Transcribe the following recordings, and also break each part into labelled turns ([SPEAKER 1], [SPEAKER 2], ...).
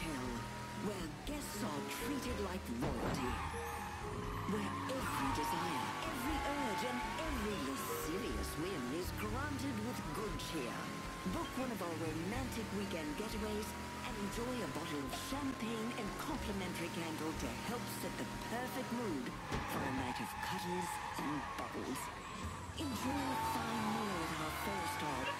[SPEAKER 1] Hotel, where guests are treated like royalty. Where every desire, every urge, and every lascivious whim is granted with good cheer. Book one of our romantic weekend getaways and enjoy a bottle of champagne and complimentary candle to help set the perfect mood for a night of cuddles and bubbles. Enjoy a fine meal at our four-star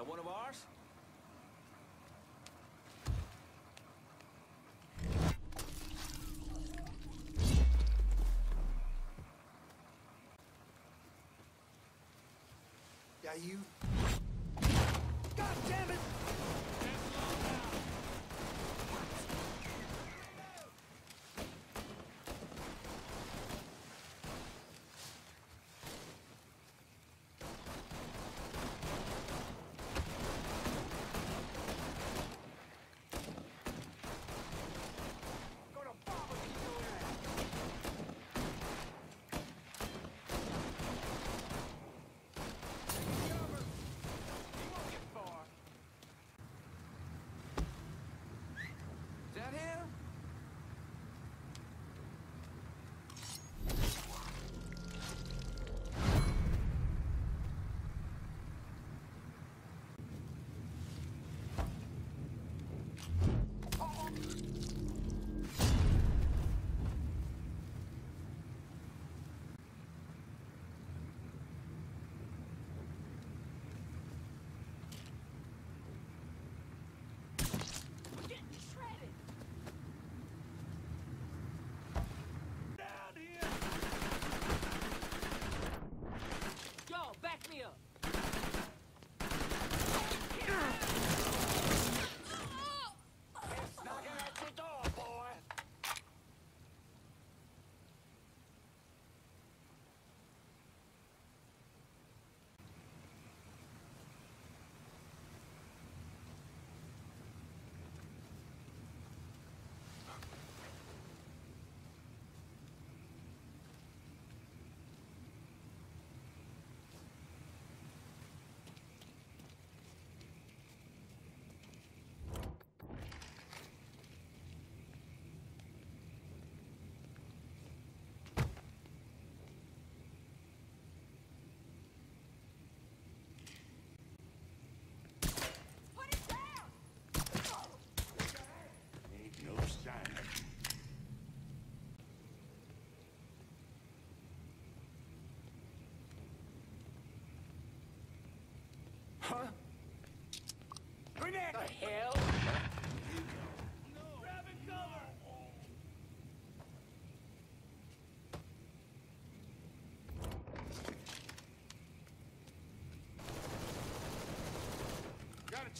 [SPEAKER 2] That one of ours?
[SPEAKER 3] Yeah, you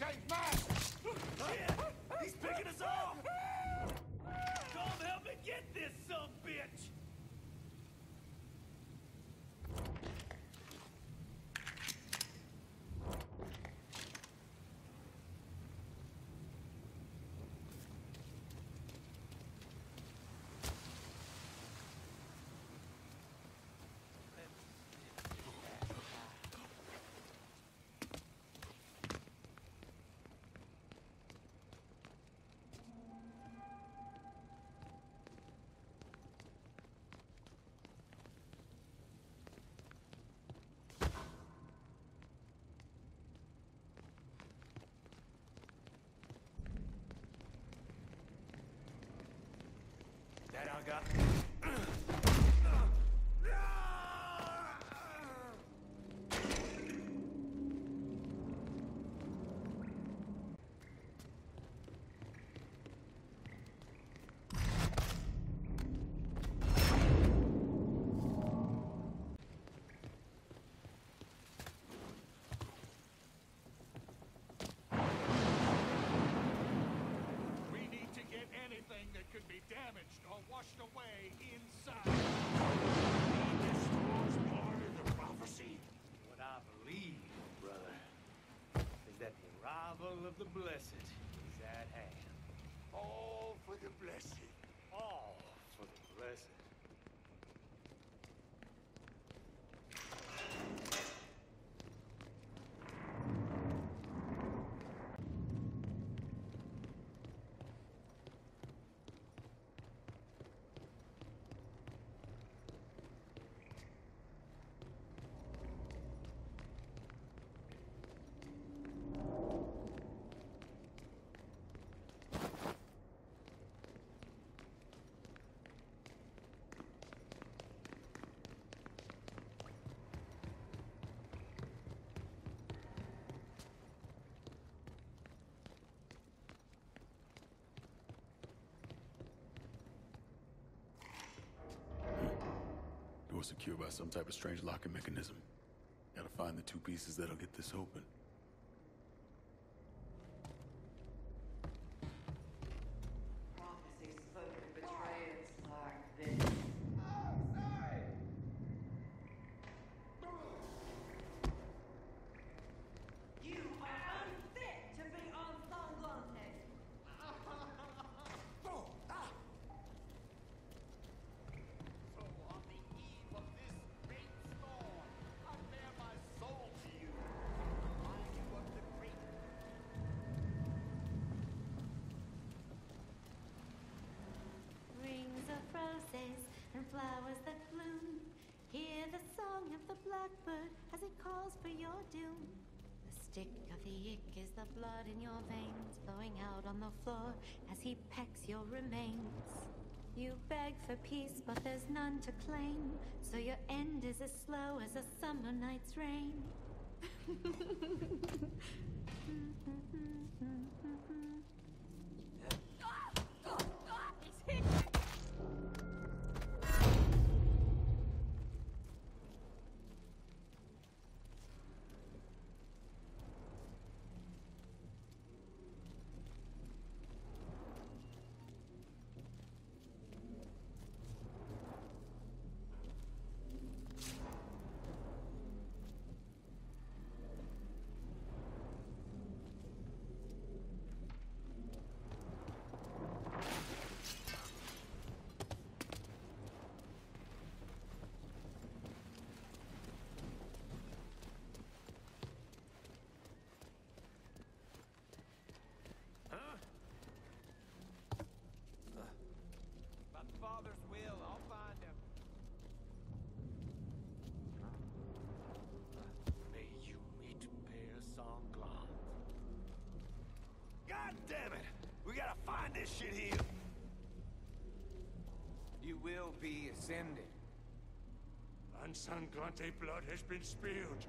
[SPEAKER 4] change mine!
[SPEAKER 2] He's picking us off! Come help me get this
[SPEAKER 3] I got. the
[SPEAKER 5] blessed is at hand.
[SPEAKER 3] All for the blessed.
[SPEAKER 6] Secured by some type of strange locking mechanism. Gotta find the two pieces that'll get this open.
[SPEAKER 7] Prophecy spoken betrayers like this. You are unfit to be on Sanglante.
[SPEAKER 2] So on the eve of this great storm, I bare my soul to you. Remind you of the great
[SPEAKER 8] Rings of roses and flowers that bloom. Hear the song of the blackbird as it calls for your doom. The stick of the ick is the blood in your veins, flowing out on the floor as he pecks your remains. You beg for peace, but there's none to claim, so your end is as slow as a summer night's rain.
[SPEAKER 9] By Father's will, I'll find him. May you meet Père Sanglant.
[SPEAKER 3] God damn it! We gotta find this shit here!
[SPEAKER 9] You will be ascended.
[SPEAKER 2] Ensanglante blood has been spilled.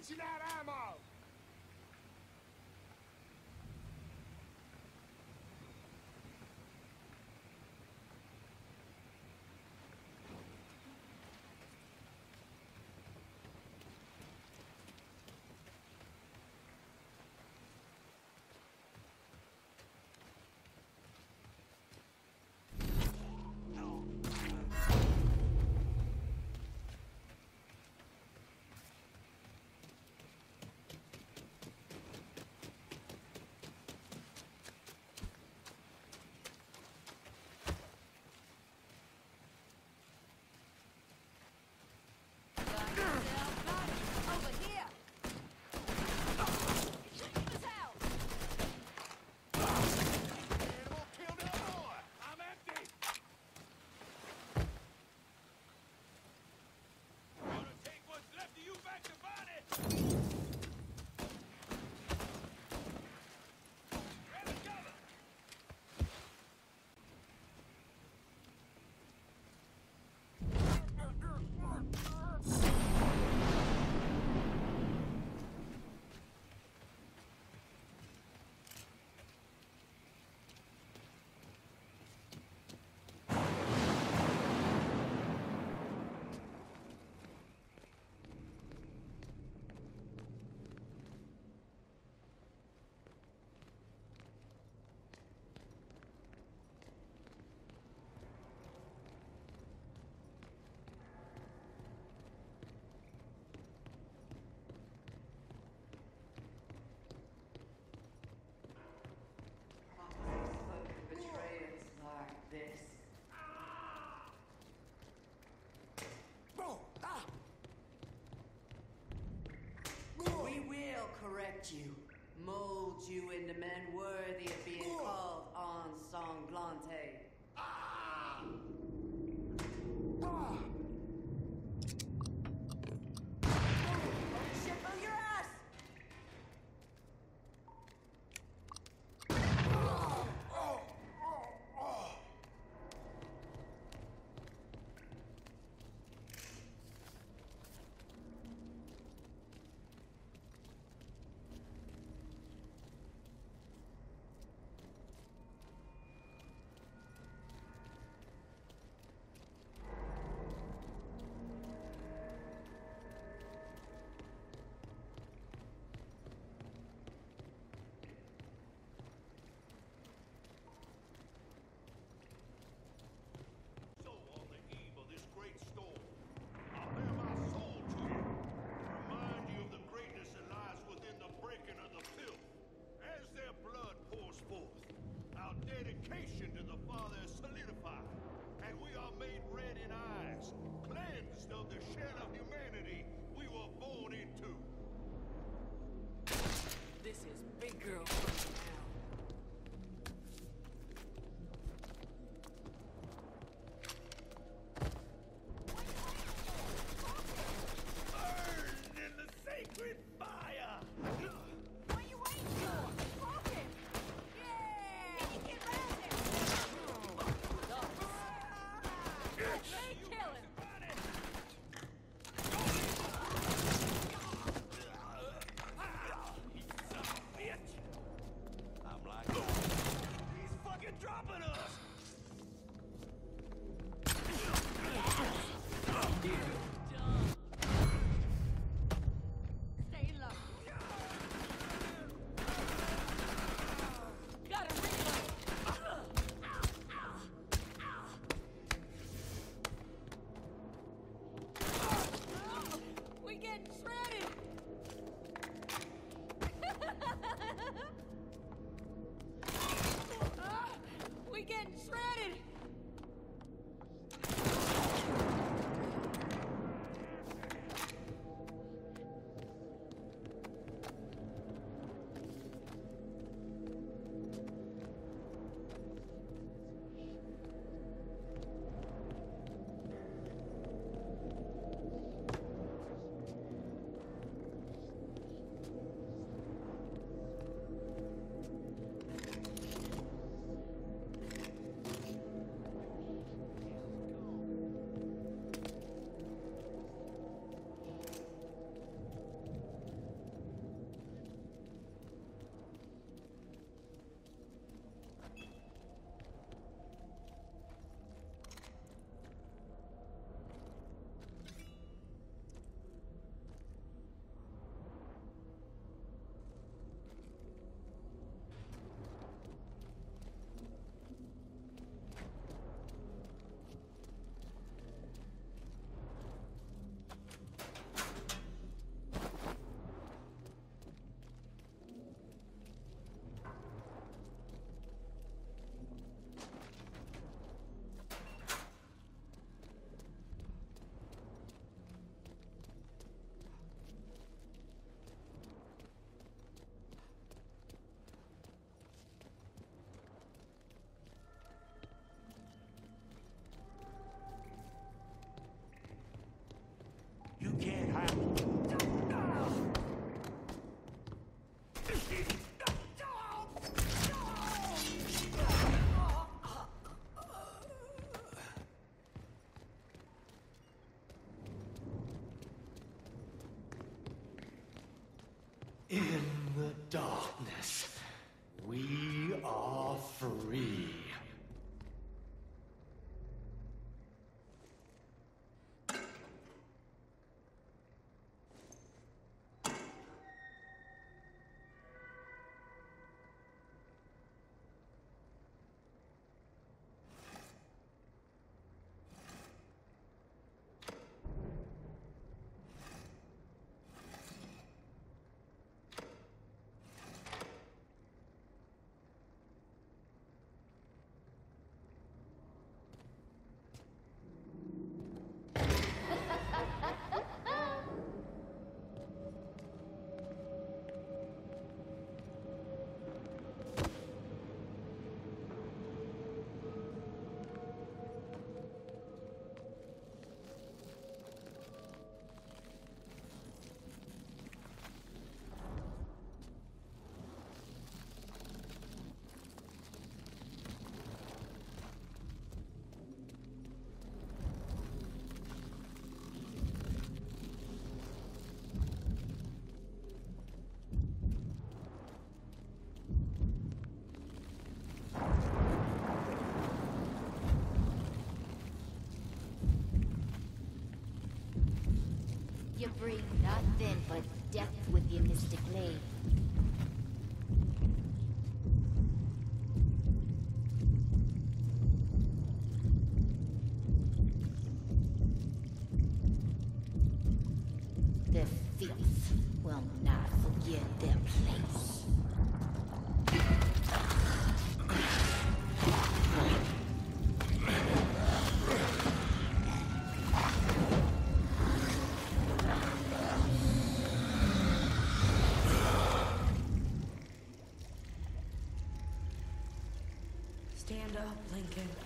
[SPEAKER 3] Switching out ammo!
[SPEAKER 10] You,
[SPEAKER 7] mold you into men worthy of being called ensanglante. Shit, girl.
[SPEAKER 2] In the darkness, we are free.
[SPEAKER 11] You bring not then, but death with your mystic blade.
[SPEAKER 7] Okay.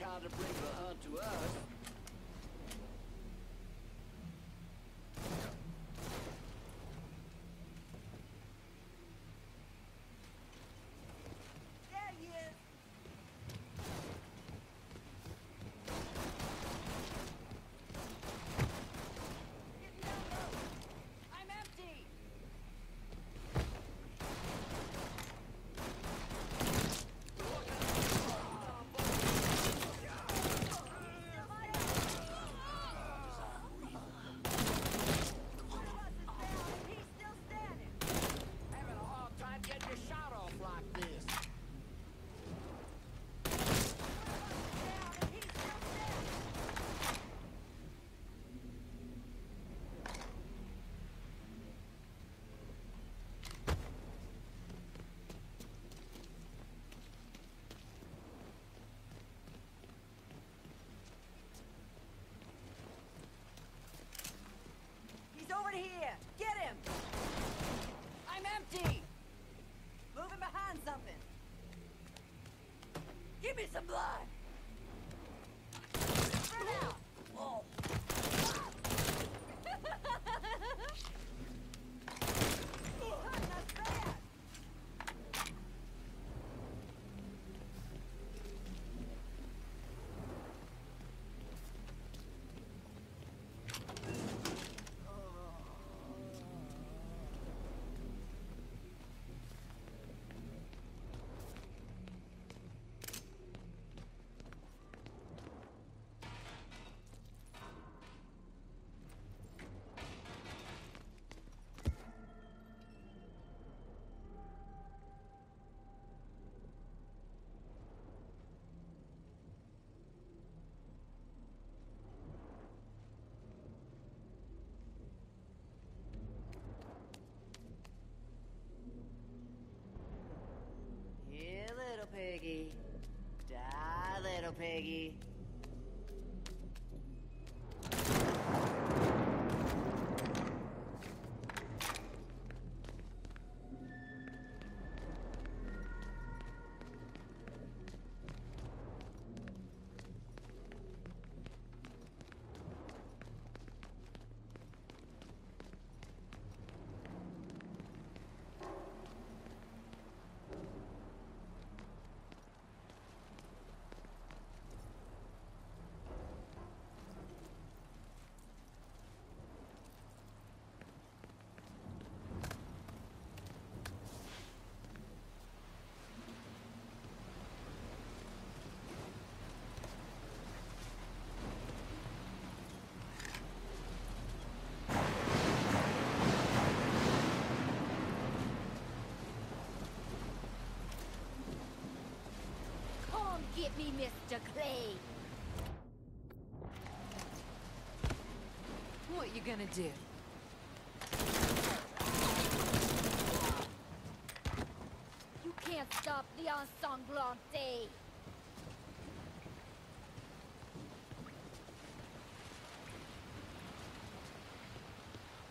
[SPEAKER 7] kind of bring the hunt to us,
[SPEAKER 11] here.
[SPEAKER 7] Little piggy.
[SPEAKER 12] Get me, Mr. Clay.
[SPEAKER 13] What you gonna do?
[SPEAKER 12] You can't stop the Ensanglante.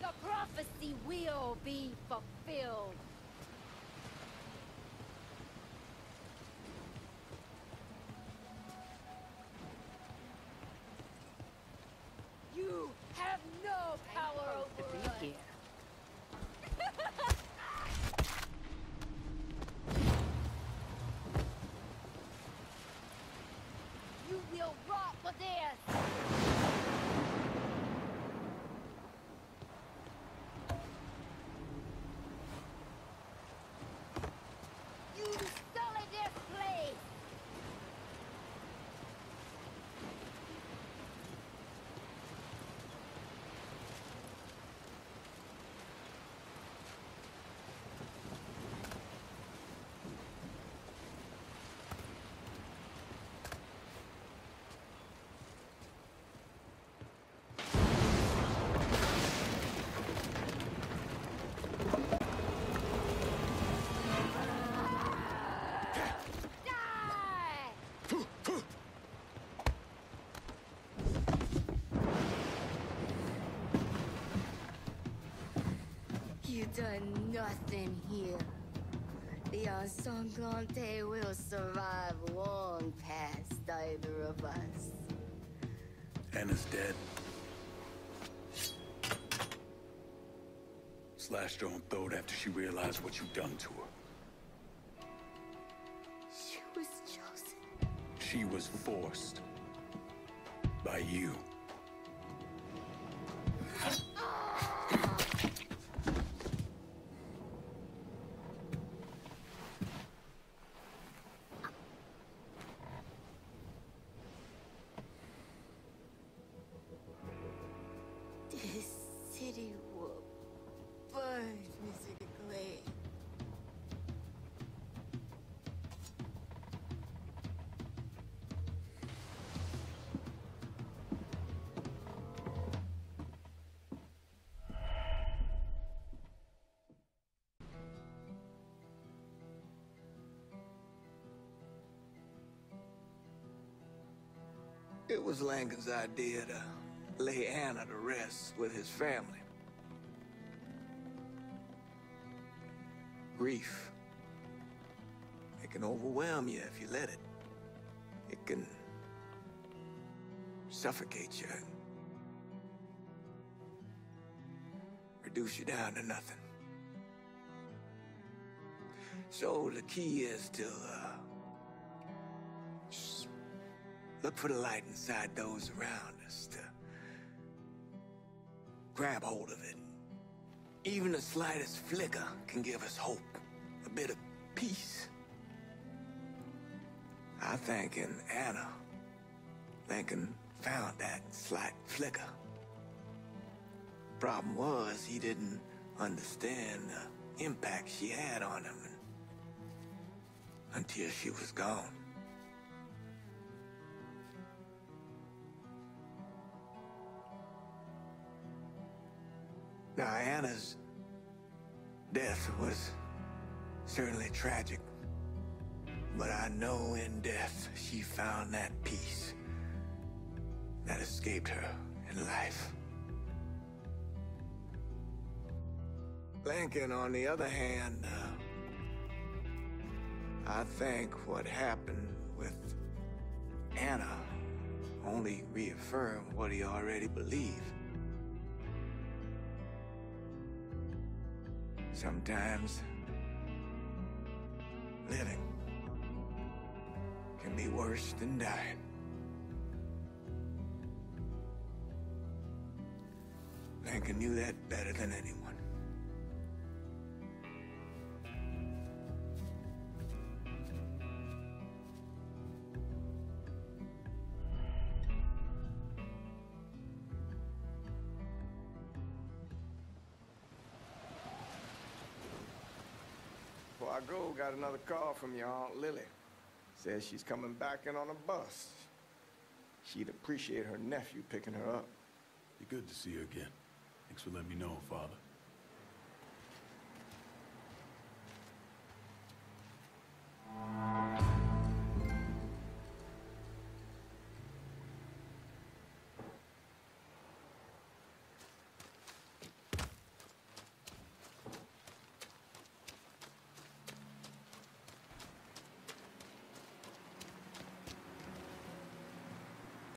[SPEAKER 12] The prophecy will be fulfilled. You have no power over us. You will rot for this! You sully this place! Die! You done nothing here. The Ensanglante will survive long past either of us.
[SPEAKER 6] Anna's dead. Slashed her own throat after she realized what you'd done to her.
[SPEAKER 12] She was chosen.
[SPEAKER 6] She was forced. By you.
[SPEAKER 9] It was Lincoln's idea to lay Anna to rest with his family. Grief. It can overwhelm you if you let it. It can suffocate you. Reduce you down to nothing. So the key is to uh, for the light inside those around us to grab hold of it. Even the slightest flicker can give us hope, a bit of peace. I think in Anna, Lincoln found that slight flicker. Problem was, he didn't understand the impact she had on him until she was gone. Now, Anna's death was certainly tragic. But I know in death she found that peace that escaped her in life. Lincoln, on the other hand, uh, I think what happened with Anna only reaffirmed what he already believed. Sometimes living can be worse than dying. Lincoln knew that better than anyone.
[SPEAKER 14] Got another call from your Aunt Lily. Says she's coming back in on a bus. She'd appreciate her nephew picking her up.
[SPEAKER 6] Be good to see you again. Thanks for letting me know, Father.